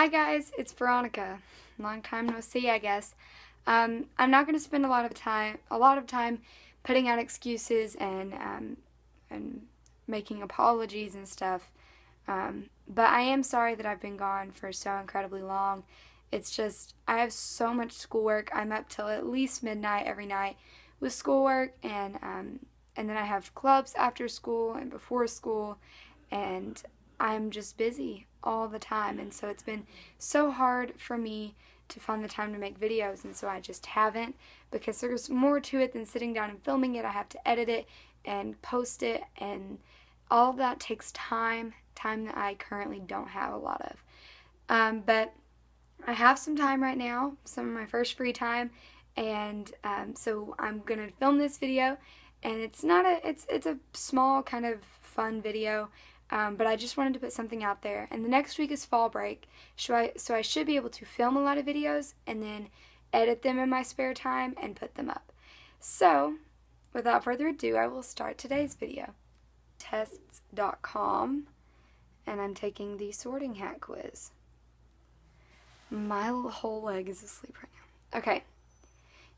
Hi guys, it's Veronica. Long time no see, I guess. Um, I'm not going to spend a lot of time, a lot of time, putting out excuses and um, and making apologies and stuff. Um, but I am sorry that I've been gone for so incredibly long. It's just I have so much schoolwork. I'm up till at least midnight every night with schoolwork, and um, and then I have clubs after school and before school, and I'm just busy all the time. And so it's been so hard for me to find the time to make videos. And so I just haven't because there's more to it than sitting down and filming it. I have to edit it and post it. And all that takes time, time that I currently don't have a lot of. Um, but I have some time right now, some of my first free time. And um, so I'm going to film this video. And it's not a, it's, it's a small kind of fun video. Um, but I just wanted to put something out there. And the next week is fall break, so I, so I should be able to film a lot of videos and then edit them in my spare time and put them up. So, without further ado, I will start today's video. Tests.com, and I'm taking the sorting hat quiz. My whole leg is asleep right now. Okay.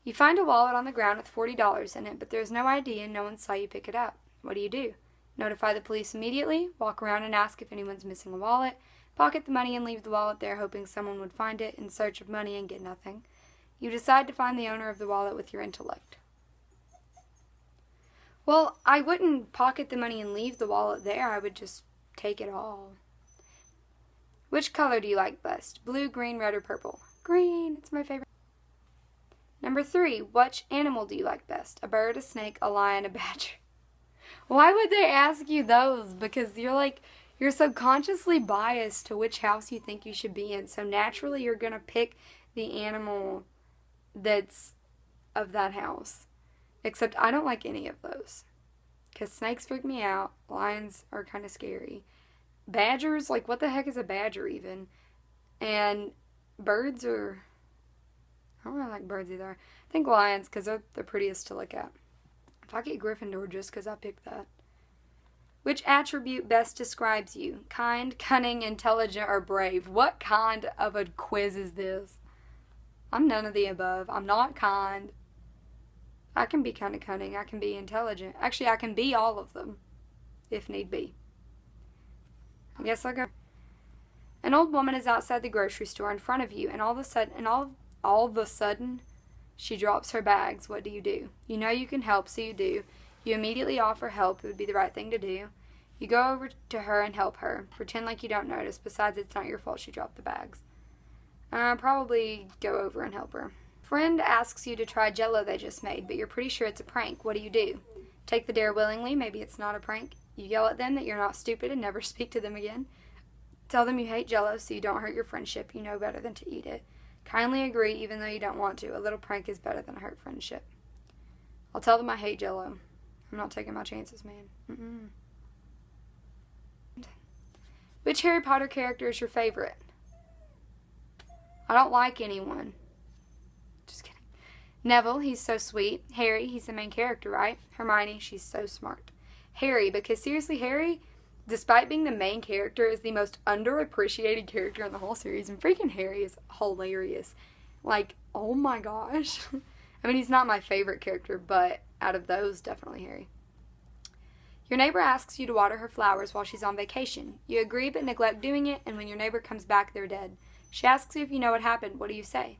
You find a wallet on the ground with $40 in it, but there's no ID and no one saw you pick it up. What do you do? Notify the police immediately, walk around and ask if anyone's missing a wallet, pocket the money and leave the wallet there hoping someone would find it in search of money and get nothing. You decide to find the owner of the wallet with your intellect. Well, I wouldn't pocket the money and leave the wallet there. I would just take it all. Which color do you like best? Blue, green, red, or purple? Green. It's my favorite. Number three, which animal do you like best? A bird, a snake, a lion, a badger? Why would they ask you those? Because you're like, you're subconsciously biased to which house you think you should be in. So naturally, you're going to pick the animal that's of that house. Except I don't like any of those. Because snakes freak me out. Lions are kind of scary. Badgers, like, what the heck is a badger even? And birds are. I don't really like birds either. I think lions, because they're the prettiest to look at. If I get Gryffindor just because I picked that. Which attribute best describes you? Kind, cunning, intelligent, or brave? What kind of a quiz is this? I'm none of the above. I'm not kind. I can be kind of cunning. I can be intelligent. Actually, I can be all of them, if need be. I guess I'll go. An old woman is outside the grocery store in front of you, and all of a sudden, and all, all of a sudden, she drops her bags. What do you do? You know you can help, so you do. You immediately offer help. It would be the right thing to do. You go over to her and help her. Pretend like you don't notice. Besides, it's not your fault she dropped the bags. Uh, probably go over and help her. Friend asks you to try jello they just made, but you're pretty sure it's a prank. What do you do? Take the dare willingly. Maybe it's not a prank. You yell at them that you're not stupid and never speak to them again. Tell them you hate jello so you don't hurt your friendship. You know better than to eat it. Kindly agree even though you don't want to. A little prank is better than a hurt friendship. I'll tell them I hate Jello. I'm not taking my chances, man. Mm-mm. Which Harry Potter character is your favorite? I don't like anyone. Just kidding. Neville, he's so sweet. Harry, he's the main character, right? Hermione, she's so smart. Harry, because seriously, Harry despite being the main character, is the most underappreciated character in the whole series. And freaking Harry is hilarious. Like, oh my gosh. I mean, he's not my favorite character, but out of those, definitely Harry. Your neighbor asks you to water her flowers while she's on vacation. You agree but neglect doing it, and when your neighbor comes back, they're dead. She asks you if you know what happened. What do you say?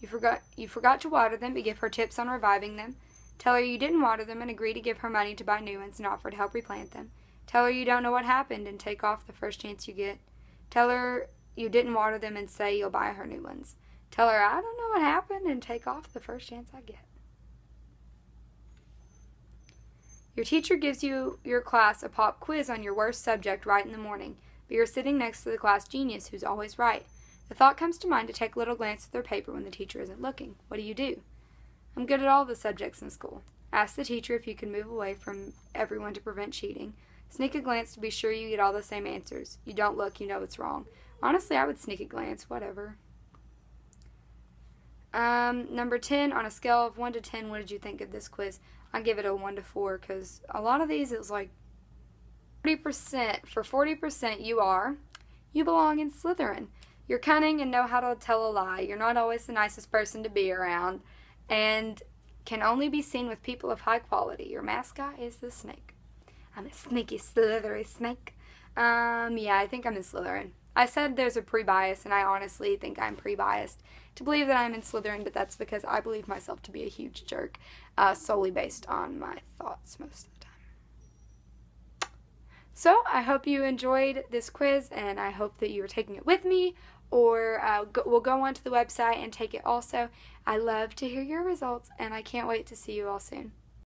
You forgot you forgot to water them, but give her tips on reviving them. Tell her you didn't water them and agree to give her money to buy new ones and offer to help replant them. Tell her you don't know what happened and take off the first chance you get. Tell her you didn't water them and say you'll buy her new ones. Tell her I don't know what happened and take off the first chance I get. Your teacher gives you your class a pop quiz on your worst subject right in the morning, but you're sitting next to the class genius who's always right. The thought comes to mind to take a little glance at their paper when the teacher isn't looking. What do you do? I'm good at all the subjects in school. Ask the teacher if you can move away from everyone to prevent cheating. Sneak a glance to be sure you get all the same answers. You don't look, you know it's wrong. Honestly, I would sneak a glance, whatever. Um, number 10, on a scale of 1 to 10, what did you think of this quiz? I give it a 1 to 4 because a lot of these it was like 40%. For 40%, you are. You belong in Slytherin. You're cunning and know how to tell a lie. You're not always the nicest person to be around and can only be seen with people of high quality. Your mascot is the snake. I'm a sneaky, slithery snake. Um, yeah, I think I'm in Slytherin. I said there's a pre-bias, and I honestly think I'm pre-biased to believe that I'm in Slytherin, but that's because I believe myself to be a huge jerk, uh, solely based on my thoughts most of the time. So I hope you enjoyed this quiz, and I hope that you are taking it with me, or uh, go, we'll go onto the website and take it also. I love to hear your results, and I can't wait to see you all soon.